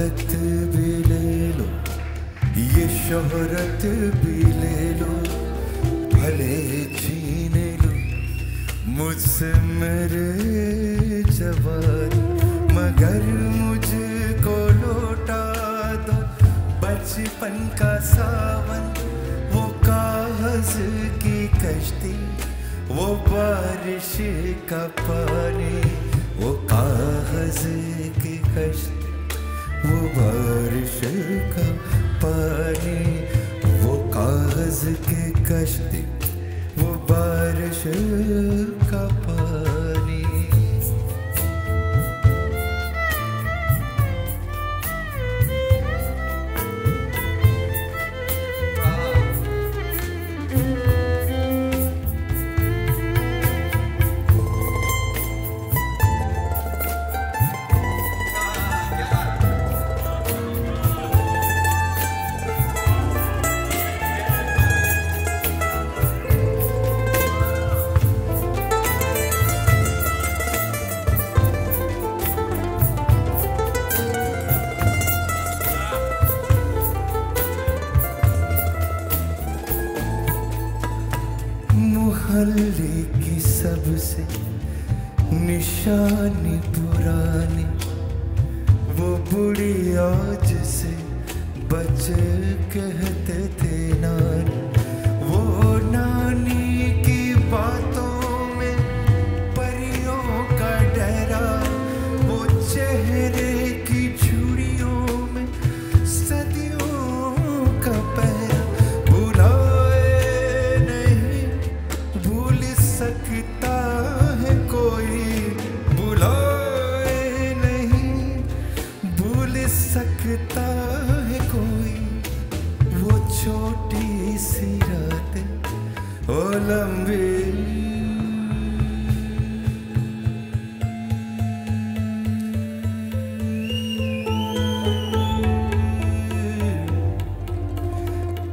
भी ले लो, ये शोहरत भी ले लो, भले छीन लो, मुझसे मेरे जवान मगर मुझको लौटा दो। बचपन का सावन, वो कागज़ की कश्ती, वो बारिश का पानी, वो कागज़ की कश्ती। वो बारिश का पानी वो कागज़ के कश्ती वो बारिश मोहल्ले की सबसे निशानी पुरानी। वो बुढ़ी आज से बच कहते थे नानी।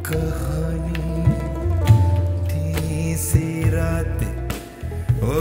कहानी तीसरी रात ओ